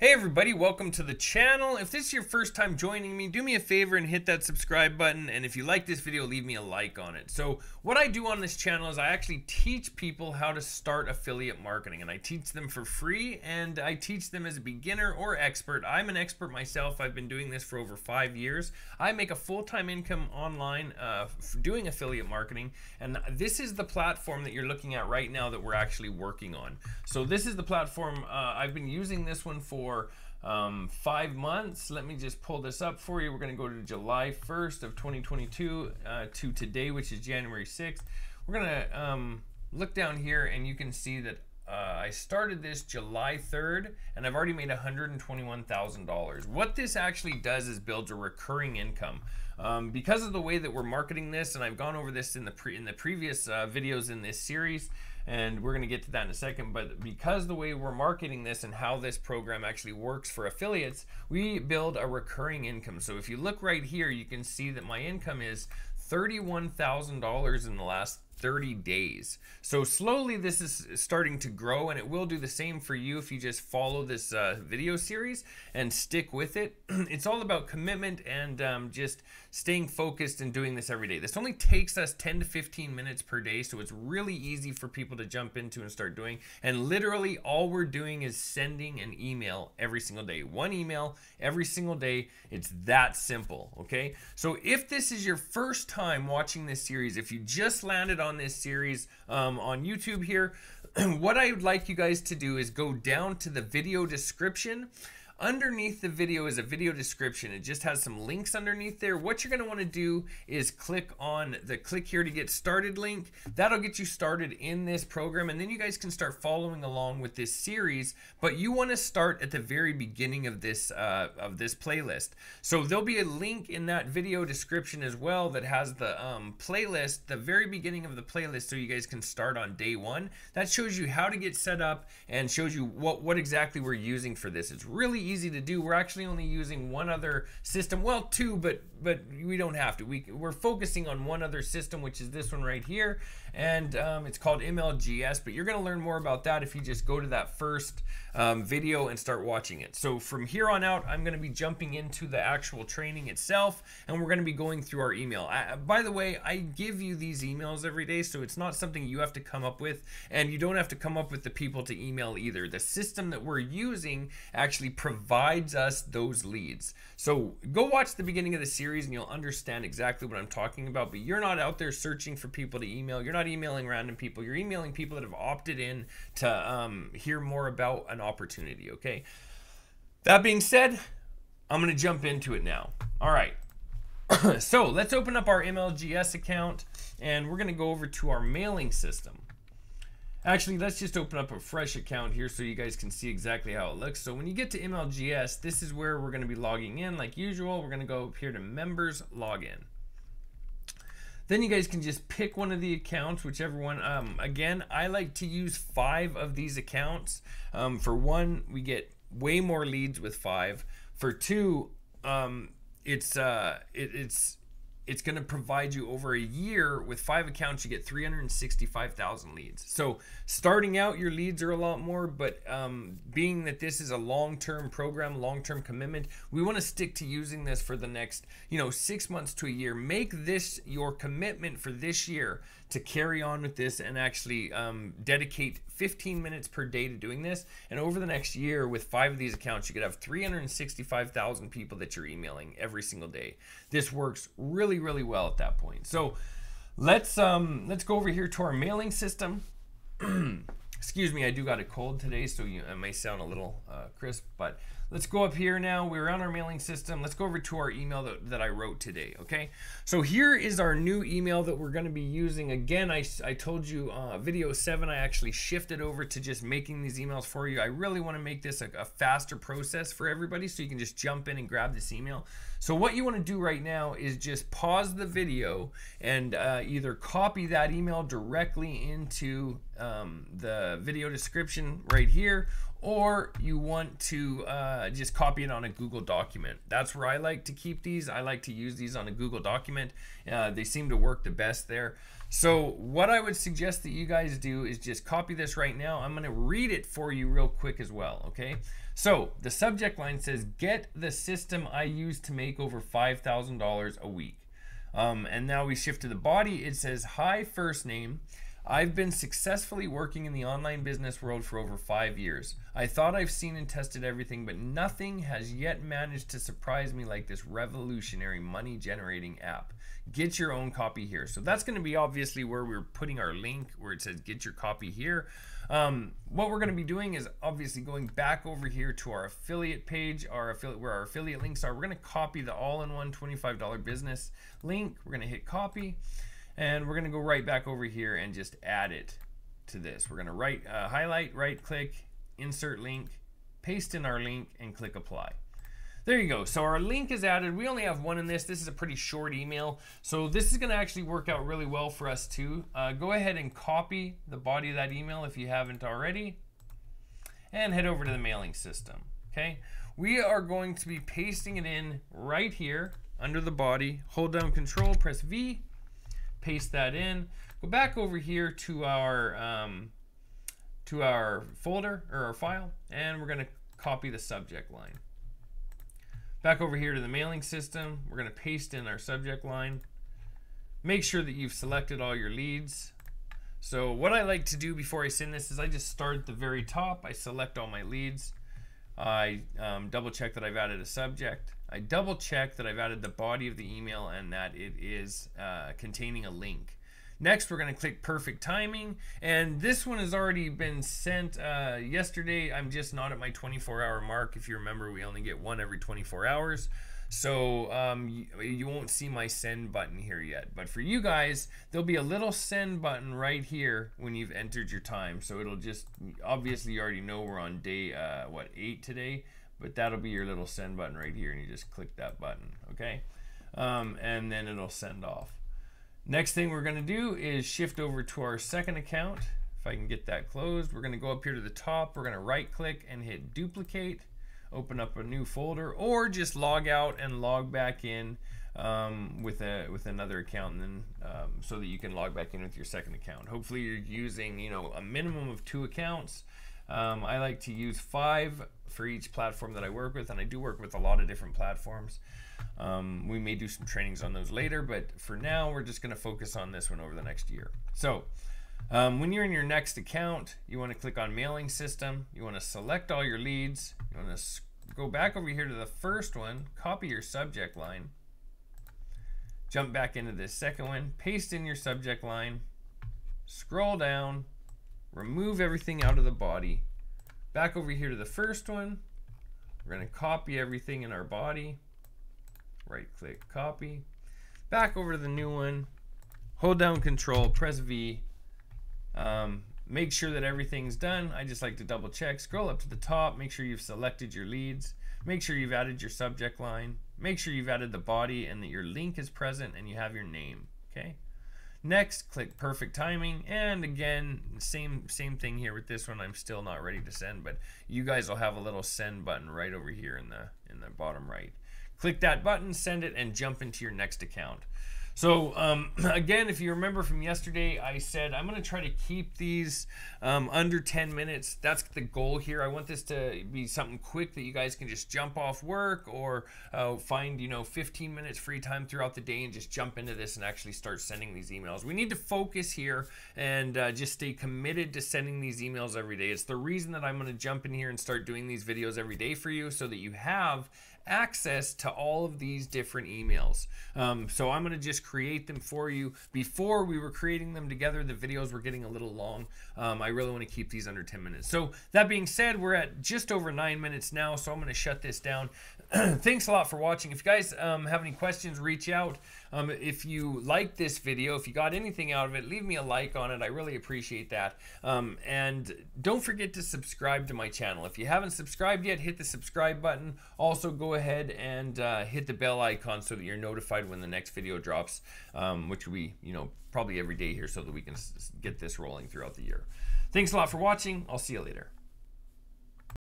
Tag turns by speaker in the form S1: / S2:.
S1: Hey everybody, welcome to the channel. If this is your first time joining me, do me a favor and hit that subscribe button. And if you like this video, leave me a like on it. So what I do on this channel is I actually teach people how to start affiliate marketing. And I teach them for free and I teach them as a beginner or expert. I'm an expert myself. I've been doing this for over five years. I make a full-time income online uh, doing affiliate marketing. And this is the platform that you're looking at right now that we're actually working on. So this is the platform, uh, I've been using this one for for um, five months. Let me just pull this up for you. We're going to go to July 1st of 2022 uh, to today, which is January 6th. We're going to um, look down here and you can see that uh, I started this July 3rd and I've already made $121,000. What this actually does is builds a recurring income. Um, because of the way that we're marketing this, and I've gone over this in the pre in the previous uh, videos in this series, and we're going to get to that in a second. But because the way we're marketing this and how this program actually works for affiliates, we build a recurring income. So if you look right here, you can see that my income is $31,000 in the last 30 days. So slowly this is starting to grow and it will do the same for you if you just follow this uh, video series and stick with it. it's all about commitment and um, just staying focused and doing this every day. This only takes us 10 to 15 minutes per day, so it's really easy for people to jump into and start doing. And literally all we're doing is sending an email every single day. One email every single day. It's that simple, okay? So if this is your first time watching this series, if you just landed on on this series um, on YouTube here. what I would like you guys to do is go down to the video description Underneath the video is a video description. It just has some links underneath there. What you're going to want to do is click on the click here to get started link. That'll get you started in this program and then you guys can start following along with this series, but you want to start at the very beginning of this uh, of this playlist. So there'll be a link in that video description as well that has the um, playlist, the very beginning of the playlist so you guys can start on day one. That shows you how to get set up and shows you what, what exactly we're using for this. It's really easy to do. We're actually only using one other system. Well, two, but but we don't have to. We, we're focusing on one other system, which is this one right here. And um, it's called MLGS, but you're going to learn more about that if you just go to that first um, video and start watching it. So from here on out, I'm going to be jumping into the actual training itself, and we're going to be going through our email. I, by the way, I give you these emails every day, so it's not something you have to come up with, and you don't have to come up with the people to email either. The system that we're using actually provides us those leads. So go watch the beginning of the series and you'll understand exactly what I'm talking about. But you're not out there searching for people to email. You're not emailing random people. You're emailing people that have opted in to um, hear more about an opportunity. Okay. That being said, I'm going to jump into it now. All right. so let's open up our MLGS account and we're going to go over to our mailing system. Actually, let's just open up a fresh account here so you guys can see exactly how it looks. So when you get to MLGS, this is where we're going to be logging in like usual. We're going to go up here to members login. Then you guys can just pick one of the accounts, whichever one. Um, again, I like to use five of these accounts. Um, for one, we get way more leads with five. For two, um, it's uh, it, it's it's going to provide you over a year with five accounts you get 365000 leads. So starting out your leads are a lot more but um, being that this is a long-term program long-term commitment we want to stick to using this for the next you know six months to a year. Make this your commitment for this year to carry on with this and actually um, dedicate 15 minutes per day to doing this. And over the next year, with five of these accounts, you could have 365,000 people that you're emailing every single day. This works really, really well at that point. So let's um, let's go over here to our mailing system. Excuse me, I do got a cold today, so you, it may sound a little uh, crisp, but Let's go up here now. We're on our mailing system. Let's go over to our email that, that I wrote today, okay? So here is our new email that we're gonna be using. Again, I, I told you uh, video seven, I actually shifted over to just making these emails for you. I really wanna make this a, a faster process for everybody so you can just jump in and grab this email. So what you wanna do right now is just pause the video and uh, either copy that email directly into um, the video description right here or you want to uh, just copy it on a Google document. That's where I like to keep these. I like to use these on a Google document. Uh, they seem to work the best there. So what I would suggest that you guys do is just copy this right now. I'm going to read it for you real quick as well, okay? So the subject line says, Get the system I use to make over $5,000 a week. Um, and now we shift to the body. It says, Hi, first name. I've been successfully working in the online business world for over five years. I thought I've seen and tested everything, but nothing has yet managed to surprise me like this revolutionary money generating app. Get your own copy here. So that's going to be obviously where we're putting our link where it says get your copy here. Um, what we're going to be doing is obviously going back over here to our affiliate page, our affiliate where our affiliate links are. We're going to copy the all-in-one $25 business link. We're going to hit copy. And we're gonna go right back over here and just add it to this. We're gonna right, uh, highlight, right click, insert link, paste in our link and click apply. There you go. So our link is added. We only have one in this. This is a pretty short email. So this is going to actually work out really well for us too. Uh, go ahead and copy the body of that email if you haven't already. And head over to the mailing system. Okay. We are going to be pasting it in right here under the body. Hold down control, press V, paste that in. Go back over here to our um, to our folder or our file, and we're going to copy the subject line. Back over here to the mailing system, we're going to paste in our subject line. Make sure that you've selected all your leads. So what I like to do before I send this is I just start at the very top. I select all my leads. I um, double check that I've added a subject. I double check that I've added the body of the email and that it is uh, containing a link. Next, we're going to click perfect timing. And this one has already been sent uh, yesterday. I'm just not at my 24 hour mark. If you remember, we only get one every 24 hours. So um, you, you, won't see my send button here yet. But for you guys, there'll be a little send button right here when you've entered your time. So it'll just, obviously you already know we're on day, uh, what, eight today. But that'll be your little send button right here. And you just click that button, okay? Um, and then it'll send off. Next thing we're gonna do is shift over to our second account. If I can get that closed, we're gonna go up here to the top. We're gonna right click and hit duplicate open up a new folder, or just log out and log back in um, with a with another account, and then um, so that you can log back in with your second account. Hopefully, you're using you know a minimum of two accounts. Um, I like to use five for each platform that I work with, and I do work with a lot of different platforms. Um, we may do some trainings on those later, but for now, we're just going to focus on this one over the next year. So. Um, when you're in your next account, you want to click on mailing system. You want to select all your leads. You want to go back over here to the first one, copy your subject line, jump back into this second one, paste in your subject line, scroll down, remove everything out of the body. Back over here to the first one, we're going to copy everything in our body. Right click, copy. Back over to the new one, hold down control, press V, um, make sure that everything's done. I just like to double check. Scroll up to the top, make sure you've selected your leads. Make sure you've added your subject line. Make sure you've added the body and that your link is present and you have your name. Okay. Next, click perfect timing. And again, same same thing here with this one. I'm still not ready to send, but you guys will have a little send button right over here in the in the bottom right. Click that button, send it, and jump into your next account. So um, again, if you remember from yesterday, I said I'm going to try to keep these um, under 10 minutes. That's the goal here. I want this to be something quick that you guys can just jump off work or uh, find you know 15 minutes free time throughout the day and just jump into this and actually start sending these emails. We need to focus here and uh, just stay committed to sending these emails every day. It's the reason that I'm going to jump in here and start doing these videos every day for you so that you have access to all of these different emails. Um, so I'm going to just create them for you. Before we were creating them together, the videos were getting a little long. Um, I really want to keep these under 10 minutes. So that being said, we're at just over nine minutes now, so I'm going to shut this down. Thanks a lot for watching. If you guys um, have any questions, reach out. Um, if you like this video, if you got anything out of it, leave me a like on it. I really appreciate that. Um, and don't forget to subscribe to my channel. If you haven't subscribed yet, hit the subscribe button. Also, go ahead and uh, hit the bell icon so that you're notified when the next video drops, um, which be, you know, probably every day here so that we can get this rolling throughout the year. Thanks a lot for watching. I'll see you later.